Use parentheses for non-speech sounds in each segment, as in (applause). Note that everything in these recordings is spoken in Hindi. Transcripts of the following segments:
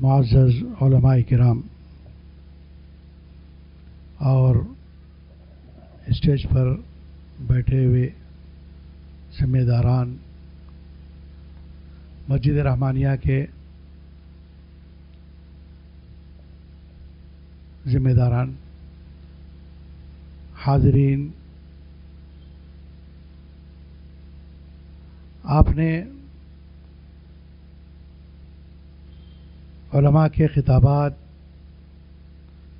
मुआज़ किराम और स्टेज पर बैठे हुए जिम्मेदारान मस्जिद रहमानिया के जिम्मेदारान हाजरीन आपने उलमा के खिताबात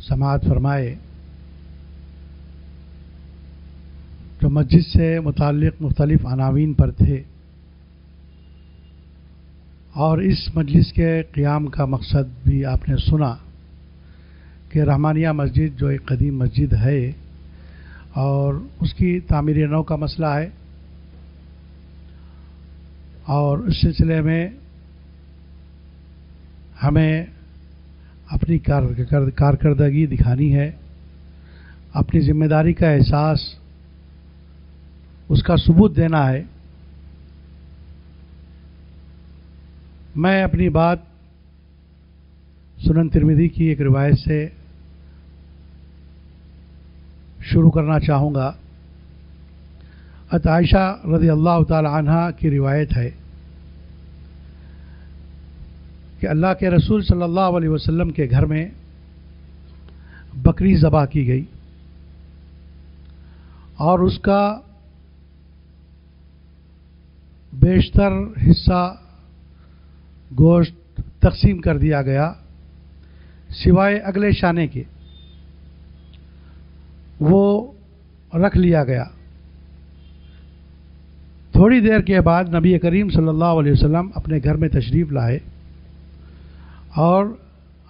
समात फरमाए, जो मस्जिद से मुतक़ मुख्तलिफ़ अनावीन पर थे और इस मजलिस के क़ियाम का मकसद भी आपने सुना कि रहमानिया मस्जिद जो एक कदीम मस्जिद है और उसकी तामीर नौ का मसला है। और इस सिलसिले में हमें अपनी कारकर्दगी दिखानी है, अपनी ज़िम्मेदारी का एहसास, उसका सबूत देना है। मैं अपनी बात सुनन तिरमिदी की एक रिवायत से शुरू करना चाहूँगा। अत आयशा रदी अल्लाह तहा की रिवायत है कि अल्लाह के रसूल सल्लल्लाहु अलैहि वसल्लम के घर में बकरी ज़बा की गई और उसका बेशतर हिस्सा गोश्त तकसीम कर दिया गया सिवाय अगले शाने के, वो रख लिया गया। थोड़ी देर के बाद नबी करीम सल्लल्लाहु अलैहि वसल्लम अपने घर में तशरीफ़ लाए और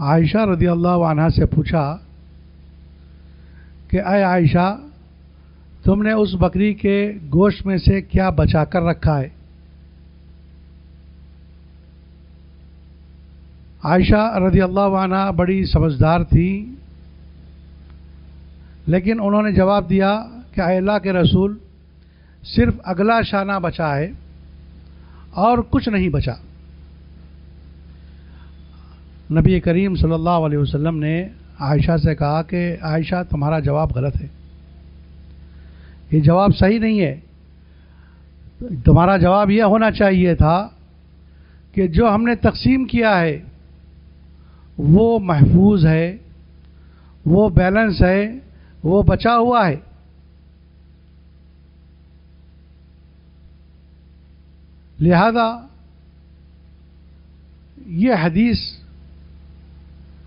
आयशा रदी अल्लाह से पूछा कि, अय आयशा, तुमने उस बकरी के गोश्त में से क्या बचा कर रखा है? आयशा रदी अल्लाह बड़ी समझदार थी, लेकिन उन्होंने जवाब दिया कि, अल्लाह के रसूल सिर्फ़ अगला शाना बचा है और कुछ नहीं बचा। नबी करीम सल्लल्लाहु अलैहि वसल्लम ने आयशा से कहा कि, आयशा, तुम्हारा जवाब गलत है। ये जवाब सही नहीं है। तुम्हारा जवाब यह होना चाहिए था कि जो हमने तकसीम किया है, वो महफूज है, वो बैलेंस है, वो बचा हुआ है। लिहाजा ये हदीस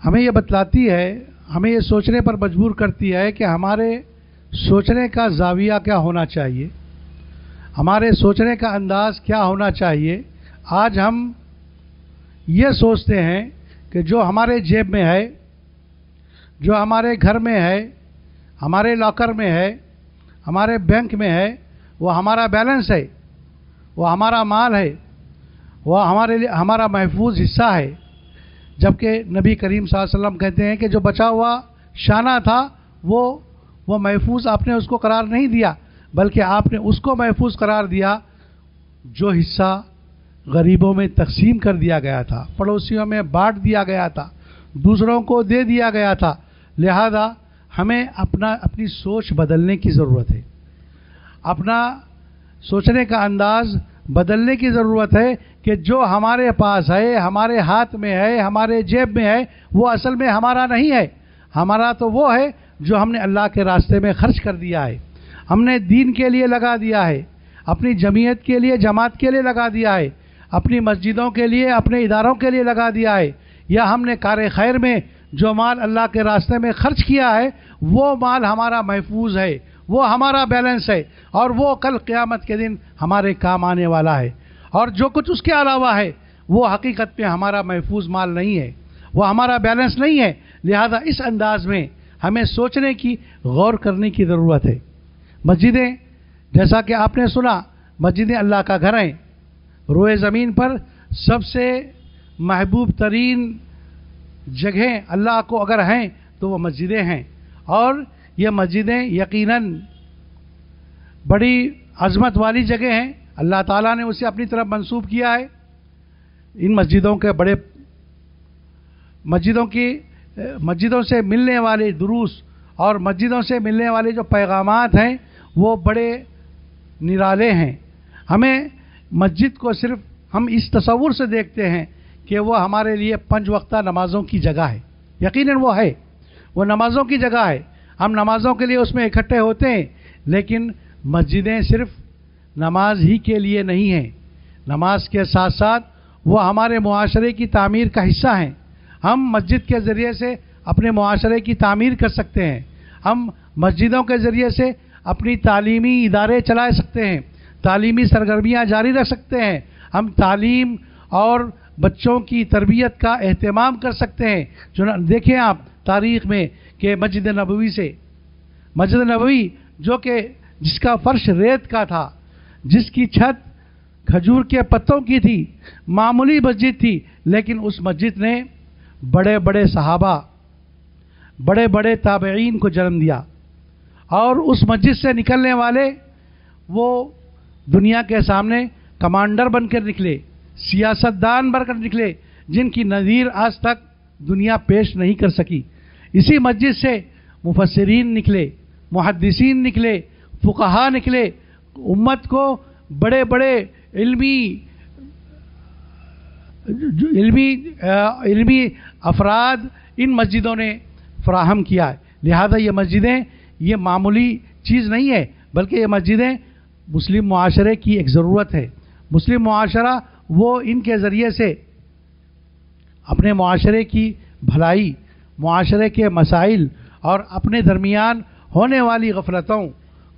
हमें ये बतलाती है, हमें ये सोचने पर मजबूर करती है कि हमारे सोचने का जाविया क्या होना चाहिए, हमारे सोचने का अंदाज क्या होना चाहिए। आज हम ये सोचते हैं कि जो हमारे जेब में है, जो हमारे घर में है, हमारे लॉकर में है, हमारे बैंक में है, वो हमारा बैलेंस है। वो हमारा माल है वह हमारे लिए, हमारा महफूज हिस्सा है। जबकि नबी करीम वसल्लम कहते हैं कि जो बचा हुआ शाना था, वो वो महफूज आपने उसको करार नहीं दिया, बल्कि आपने उसको महफूज करार दिया, जो हिस्सा गरीबों में तकसीम कर दिया गया था, पड़ोसियों में बांट दिया गया था, दूसरों को दे दिया गया था। लिहाजा हमें अपना, अपनी सोच बदलने की ज़रूरत है। अपना सोचने का अंदाज बदलने की ज़रूरत है कि जो हमारे पास है, हमारे हाथ में है, हमारे जेब में है, वो असल में हमारा नहीं है। हमारा तो वो है जो हमने अल्लाह के रास्ते में खर्च कर दिया है। हमने दीन के लिए लगा दिया है, अपनी जमीयत के लिए, जमात के लिए लगा दिया है, अपनी मस्जिदों के लिए, अपने इदारों के लिए लगा दिया है। या हमने कार खैर में जो माल अल्लाह के रास्ते में खर्च किया है, वो माल हमारा महफूज है। वो हमारा बैलेंस है और वो कल क़यामत के दिन हमारे काम आने वाला है। और जो कुछ उसके अलावा है, वो हकीकत में हमारा महफूज माल नहीं है, वो हमारा बैलेंस नहीं है। लिहाजा इस अंदाज में हमें सोचने की, गौर करने की ज़रूरत है। मस्जिदें, जैसा कि आपने सुना, मस्जिदें अल्लाह का घर हैं। रोए ज़मीन पर सबसे महबूब तरीन जगह अल्लाह को अगर हैं तो वह मस्जिदें हैं। और ये मस्जिदें यकीनन बड़ी अजमत वाली जगह हैं। अल्लाह ताला ने उसे अपनी तरफ़ मंसूब किया है। इन मस्जिदों के बड़े मस्जिदों की, मस्जिदों से मिलने वाले दुरूस और मस्जिदों से मिलने वाले जो पैगाम हैं, वो बड़े निराले हैं। हमें मस्जिद को सिर्फ़ हम इस तस्वुर से देखते हैं कि वो हमारे लिए पंच वक्ता नमाज़ों की जगह है। यकीनन वो है। वो नमाज़ों की जगह है। हम नमाज़ों के लिए उसमें इकट्ठे होते हैं, लेकिन मस्जिदें सिर्फ़ नमाज़ ही के लिए नहीं हैं। नमाज़ के साथ साथ वो हमारे माशरे की तामीर का हिस्सा हैं। हम मस्जिद के ज़रिए से अपने माशरे की तामीर कर सकते हैं। हम मस्जिदों के ज़रिए से अपनी तालीमी इदारे चला सकते हैं। तालीमी सरगर्मियाँ जारी रख सकते हैं। हम तालीम और बच्चों की तरबियत का अहतमाम कर सकते हैं। जो देखें आप, तारीख़ में कि मस्जिद नबवी से। मस्जिद नबवी जो कि जिसका फर्श रेत का था, जिसकी छत खजूर के पत्तों की थी, मामूली मस्जिद थी, लेकिन उस मस्जिद ने बड़े बड़े सहाबा बड़े बड़े ताबेन को जन्म दिया और उस मस्जिद से निकलने वाले वो दुनिया के सामने कमांडर बनकर निकले, सियासतदान बनकर निकले, जिनकी नज़ीर आज तक दुनिया पेश नहीं कर सकी। इसी मस्जिद से मुफसरीन निकले मुहदसिन निकले, फुकहा निकले, उम्मत को बड़े बड़े इल्मी इल्मी इल्मी अफराद इन मस्जिदों ने फ्राहम किया है। लिहाजा ये मस्जिदें, ये मामूली चीज़ नहीं है, बल्कि ये मस्जिदें मुस्लिम माशरे की एक ज़रूरत है। मुस्लिम माशरा वो इनके ज़रिए से अपने माशरे की भलाई माशरे के मसाइल और अपने दरमियान होने वाली गफलतों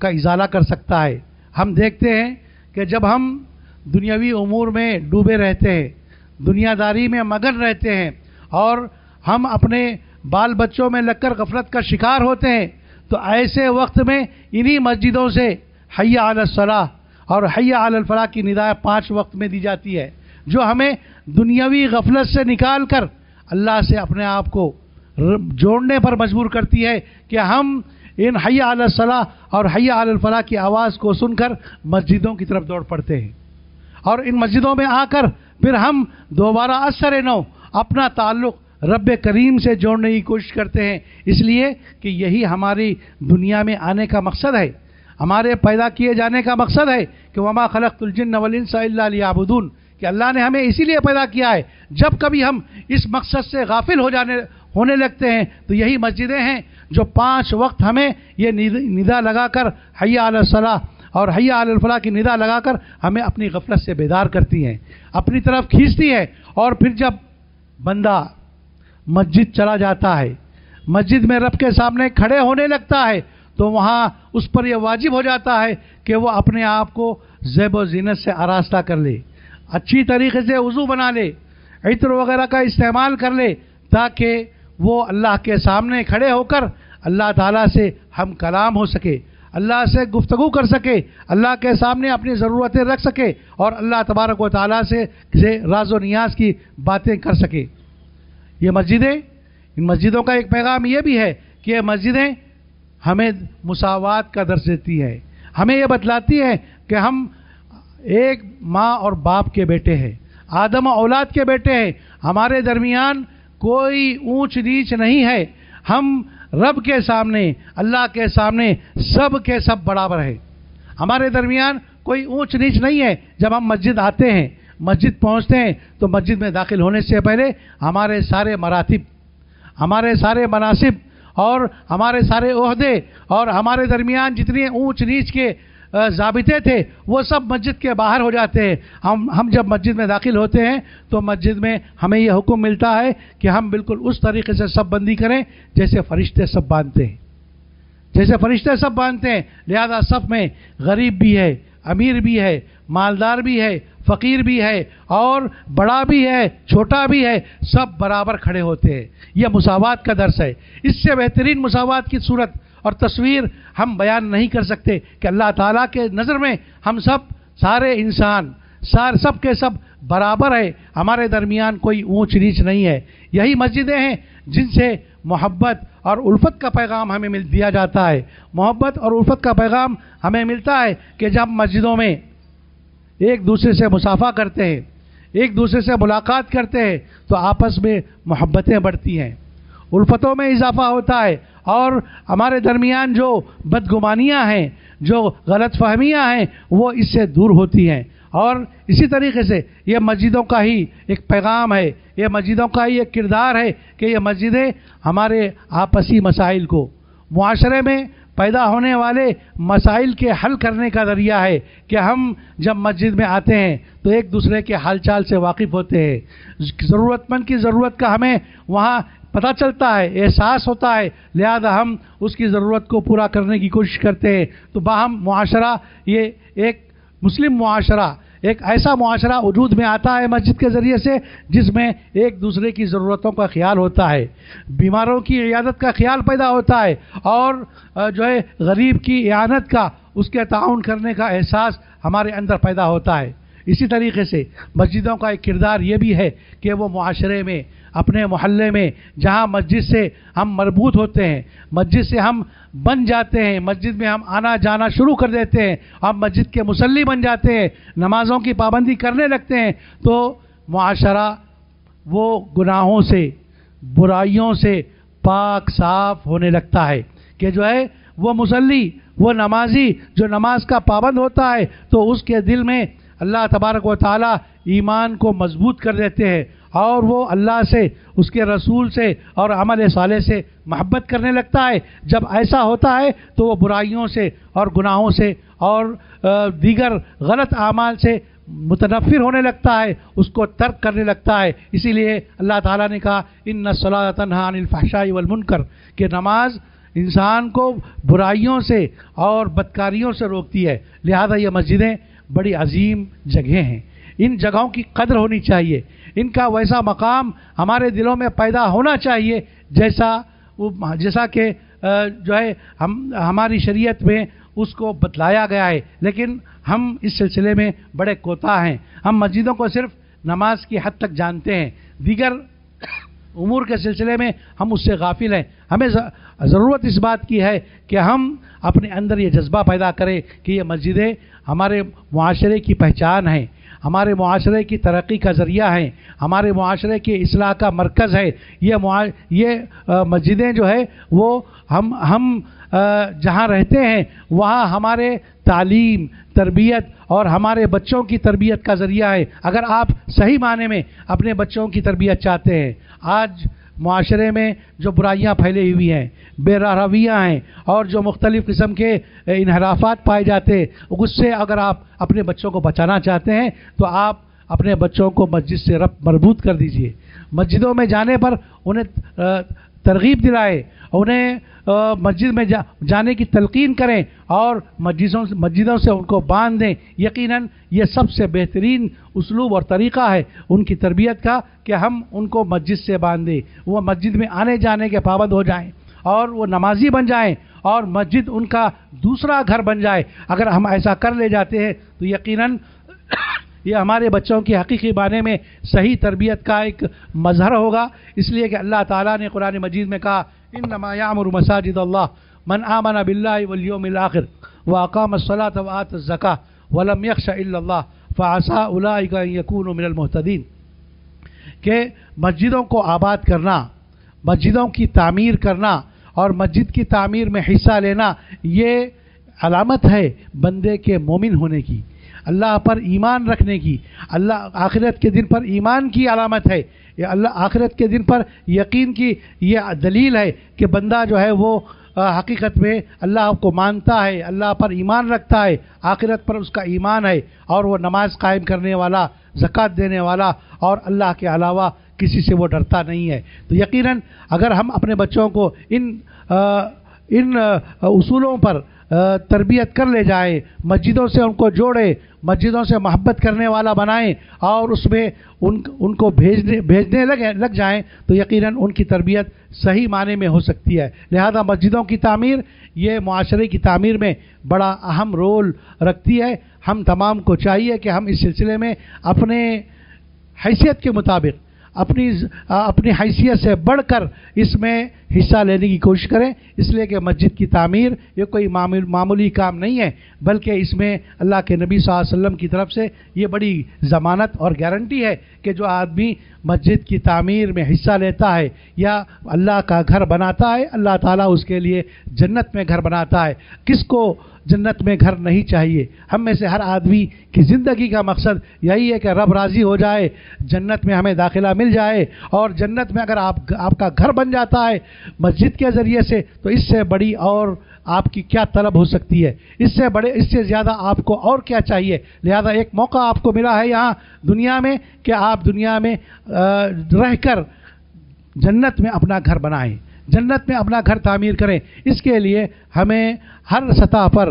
का इजाला कर सकता है। हम देखते हैं कि जब हम दुनियावी उमूर में डूबे रहते हैं, दुनियादारी में मगन रहते हैं और हम अपने बाल बच्चों में लगकर गफलत का शिकार होते हैं तो ऐसे वक्त में इन्हीं मस्जिदों से हैया आल सलाह और आल फलाह की निदाय पाँच वक्त में दी जाती है, जो हमें दुनियावी गफलत से निकाल कर अल्लाह से अपने आप को जोड़ने पर मजबूर करती है कि हम इन हैया आल सलाह और हैया आल फलाह की आवाज़ को सुनकर मस्जिदों की तरफ़ दौड़ पड़ते हैं। और इन मस्जिदों में आकर फिर हम दोबारा असर नो, अपना ताल्लुक़ रब करीम से जोड़ने की कोशिश करते हैं। इसलिए कि यही हमारी दुनिया में आने का मकसद है। हमारे पैदा किए जाने का मकसद है कि वमा खलकतुलजिन नवलिन सलाबून कि अल्लाह ने हमें इसीलिए पैदा किया है, जब कभी हम इस मकसद से गाफिल हो जाने होने लगते हैं। तो यही मस्जिदें हैं जो पाँच वक्त हमें ये निदा लगाकर हैया सलाह और हैया फलाह की निदा लगाकर हमें अपनी गफलत से बेदार करती हैं। अपनी तरफ़ खींचती है और फिर जब बंदा मस्जिद चला जाता है, मस्जिद में रब के सामने खड़े होने लगता है तो वहाँ उस पर यह वाजिब हो जाता है कि वो अपने आप को जैब जीनत से आरास्ता कर ले, अच्छी तरीके से वज़ू बना ले, इत्र वगैरह का इस्तेमाल कर ले, ताकि वो अल्लाह के सामने खड़े होकर अल्लाह ताला से हम कलाम हो सके अल्लाह से गुफ्तगु कर सके अल्लाह के सामने अपनी ज़रूरतें रख सके और अल्लाह तबारक व ताली से, से राज नियाज की बातें कर सके। ये मस्जिदें इन मस्जिदों का एक पैगाम ये भी है कि ये मस्जिदें हमें मसावत का दर्ज देती है। हमें ये बतलाती है कि हम एक माँ और बाप के बेटे हैं आदम औलाद के बेटे हैं। हमारे दरमियान कोई ऊंच नीच नहीं है। हम रब के सामने, अल्लाह के सामने, सब के सब बराबर है। हमारे दरमियान कोई ऊंच नीच नहीं है। जब हम मस्जिद आते हैं, मस्जिद पहुँचते हैं तो मस्जिद में दाखिल होने से पहले हमारे सारे मरातब, हमारे सारे मनासिब और हमारे सारे अहदे और हमारे दरमियान जितने ऊंच नीच के ज़ाबिते थे, वो सब मस्जिद के बाहर हो जाते हैं। हम हम जब मस्जिद में दाखिल होते हैं तो मस्जिद में हमें यह हुक्म मिलता है कि हम बिल्कुल उस तरीके से सब बंदी करें, जैसे फरिश्ते सब बांधते हैं। जैसे फरिश्ते सब बांधते हैं, लिहाजा सब में गरीब भी है, अमीर भी है, मालदार भी है, फ़कीर भी है, और बड़ा भी है, छोटा भी है, सब बराबर खड़े होते हैं। यह मुसावात का दर्स है। इससे बेहतरीन मुसावात की सूरत और तस्वीर हम बयान नहीं कर सकते कि अल्लाह ताला के नज़र में हम सब, सारे इंसान, सार सब के सब बराबर है। हमारे दरमियान कोई ऊंच नीच नहीं है। यही मस्जिदें हैं जिनसे मोहब्बत और उल्फत का पैगाम हमें मिल दिया जाता है। मोहब्बत और उल्फत का पैगाम हमें मिलता है कि जब मस्जिदों में एक दूसरे से मुसाफा करते हैं, एक दूसरे से मुलाकात करते हैं तो आपस में मोहब्बतें बढ़ती हैं। उल्फतों में इजाफा होता है। और हमारे दरमियान जो बदगुमानियाँ हैं, जो गलत फहमियाँ हैं, वो इससे दूर होती हैं। और इसी तरीके से ये मस्जिदों का ही एक पैगाम है, ये मस्जिदों का ही एक किरदार है कि ये मस्जिदें हमारे आपसी मसाइल को माशरे में पैदा होने वाले मसाइल के हल करने का ज़रिया है कि हम जब मस्जिद में आते हैं तो एक दूसरे के हालचाल से वाकिफ़ होते हैं। ज़रूरतमंद की ज़रूरत का हमें वहाँ पता चलता है, एहसास होता है, लिहाजा हम उसकी ज़रूरत को पूरा करने की कोशिश करते हैं। तो बाहम मुआशरा, ये एक मुस्लिम मुआशरा, एक ऐसा मुआशरा वजूद में आता है मस्जिद के ज़रिए से, जिसमें एक दूसरे की ज़रूरतों का ख्याल होता है, बीमारों की इयादत का ख्याल पैदा होता है, और जो है, गरीब की इयानत का, उसके ताउन करने का एहसास हमारे अंदर पैदा होता है। इसी तरीके से मस्जिदों का एक किरदार ये भी है कि वो माशरे में, अपने मोहल्ले में, जहाँ मस्जिद से हम मरबूत होते हैं, मस्जिद से हम बन जाते हैं, मस्जिद में हम आना जाना शुरू कर देते हैं हम मस्जिद के मुसल्ली बन जाते हैं, नमाज़ों की पाबंदी करने लगते हैं तो माशरा वो गुनाहों से, बुराइयों से पाक साफ़ होने लगता है कि जो है वो मुसल्ली, वो नमाजी, जो नमाज़ का पाबंद होता है तो उसके दिल में अल्लाह तबारक व ताली ईमान को मज़बूत कर देते हैं और वो अल्लाह से, उसके रसूल से और अमल साले से मोहब्बत करने लगता है। जब ऐसा होता है तो वो बुराइयों से और गुनाहों से और दीगर गलत आमाल से मुतनफ़िर होने लगता है, उसको तर्क करने लगता है। इसीलिए अल्लाह ताला ने कहा इन नसलातनफ़ाशाई वलमुनकर कि नमाज़ इंसान को बुराइयों से और बदकारियों से रोकती है। लिहाजा ये मस्जिदें बड़ी अजीम जगह हैं। इन जगहों की कदर होनी चाहिए। इनका वैसा मकाम हमारे दिलों में पैदा होना चाहिए, जैसा वो जैसा कि जो है, हम, हमारी शरीयत में उसको बतलाया गया है। लेकिन हम इस सिलसिले में बड़े कोता हैं। हम मस्जिदों को सिर्फ़ नमाज़ की हद तक जानते हैं। दीगर (coughs) उमूर के सिलसिले में हम उससे गाफिल हैं। हमें ज़रूरत इस बात की है कि हम अपने अंदर ये जज्बा पैदा करें कि ये मस्जिदें हमारे माशरे की पहचान है, हमारे माशरे की तरक्की का ज़रिया है, हमारे माशरे के असलाह का मरकज़ है। ये ये मस्जिदें जो है, वो हम हम जहाँ रहते हैं, वहाँ हमारे तालीम, तरबियत और हमारे बच्चों की तरबियत का ज़रिया है। अगर आप सही माने में अपने बच्चों की तरबियत चाहते हैं, आज माशरे में जो बुराइयाँ फैली हुई हैं बेरवियाँ हैं, और जो मुख्तलिफ़ किस्म के इनहराफात पाए जाते हैं, उससे अगर आप अपने बच्चों को बचाना चाहते हैं तो आप अपने बच्चों को मस्जिद से रब मरबूत कर दीजिए। मस्जिदों में जाने पर उन्हें तरगीब दिलाए उन्हें मस्जिद में जा, जाने की तलकीन करें और मस्जिदों से मस्जिदों से उनको बाँध दें। यकीनन ये सबसे बेहतरीन उसलूब और तरीक़ा है उनकी तरबियत का कि हम उनको मस्जिद से बाँध। दें वो मस्जिद में आने जाने के पाबंद हो जाएँ और वो नमाजी बन जाएँ और मस्जिद उनका दूसरा घर बन जाए। अगर हम ऐसा कर ले जाते हैं तो यकीनन ये हमारे बच्चों की हकीकी माने में सही तरबियत का एक मजहर होगा। इसलिए कि अल्लाह ताला ने कुरान मजीद में कहा इन नमायामर मसाजिद अल्लाह मन आमन बिल्लाखिर व अकाम सलात वात ज़का वलम यक्श फ़ासा यकून मिनलमतदीन के मस्जिदों को आबाद करना, मस्जिदों की तामीर करना और मस्जिद की तामीर में हिस्सा लेना, ये अलामत है बंदे के मोमिन होने की। अल्लाह पर ईमान रखने की। अल्लाह आखिरत के दिन पर ईमान की अलामत है। ये अल्लाह आखिरत के दिन पर यकीन की ये दलील है कि बंदा जो है वो हकीकत में अल्लाह को मानता है अल्लाह पर ईमान रखता है आखिरत पर उसका ईमान है और वो नमाज़ कायम करने वाला ज़क़़त देने वाला और अल्लाह के अलावा किसी से वो डरता नहीं है। तो यकीनन अगर हम अपने बच्चों को इन आ, इन उसूलों पर तरबियत कर ले जाए, मस्जिदों से उनको जोड़े, मस्जिदों से मोहब्बत करने वाला बनाएँ, और उसमें उन, उनको भेजने भेजने लगे, लग जाएँ तो यकीनन उनकी तरबियत सही माने में हो सकती है। लिहाजा मस्जिदों की तामीर, ये माशरे की तामीर में बड़ा अहम रोल रखती है। हम तमाम को चाहिए कि हम इस सिलसिले में अपने हैसियत के मुताबिक अपनी अपनी हैसियत से बढ़कर इसमें हिस्सा लेने की कोशिश करें। इसलिए कि मस्जिद की तामीर, ये कोई मामूली काम नहीं है, बल्कि इसमें अल्लाह के नबी वसल्लम की तरफ़ से ये बड़ी ज़मानत और गारंटी है कि जो आदमी मस्जिद की तामीर में हिस्सा लेता है या अल्लाह का घर बनाता है, अल्लाह ताला उसके लिए जन्नत में घर बनाता है। किसको जन्नत में घर नहीं चाहिए। हम में से हर आदमी की ज़िंदगी का मकसद यही है कि रब राज़ी हो जाए, जन्नत में हमें दाखिला मिल जाए और जन्नत में अगर आप, आपका घर बन जाता है मस्जिद के ज़रिए से तो इससे बड़ी और आपकी क्या तलब हो सकती है? इससे बड़े, इससे ज़्यादा आपको और क्या चाहिए? लिहाजा एक मौका आपको मिला है यहाँ दुनिया में कि आप दुनिया में रहकर जन्नत में अपना घर बनाएँ। जन्नत में अपना घर तामीर करें। इसके लिए हमें हर सतह पर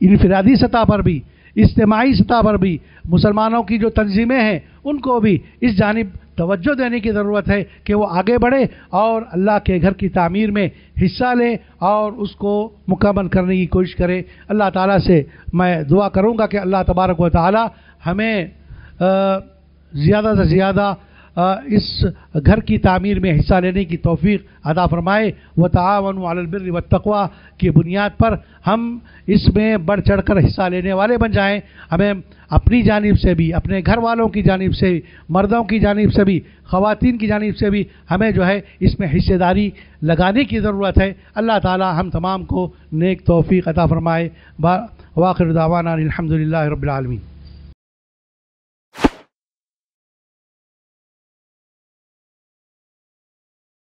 इनफरादी सतह पर भी, इज्तमाही सतह पर भी, मुसलमानों की जो तंजीमें हैं, उनको भी इस जानब तवज्जो देने की ज़रूरत है कि वो आगे बढ़े और अल्लाह के घर की तामीर में हिस्सा लें और उसको मुकम्मल करने की कोशिश करें। अल्लाह ताला से मैं दुआ करूँगा कि अल्लाह तबारक व ताली हमें ज़्यादा से ज़्यादा इस घर की तामीर में हिस्सा लेने की तोफ़ी अदा फरमाए व तावन वालबिर व तकवा की बुनियाद पर हम इसमें बढ़ चढ़ कर हिस्सा लेने वाले बन जाएँ। हमें अपनी जानब से भी, अपने घर वालों की जानब से भी, मर्दों की जानब से भी, ख़वातीन की जानब से भी हमें जो है इसमें हिस्सेदारी लगाने की ज़रूरत है। अल्लाह ताला हम तमाम को नेक तोफ़ी अता फ़रमाए। वाखिर दावाना अलहमदिल्ला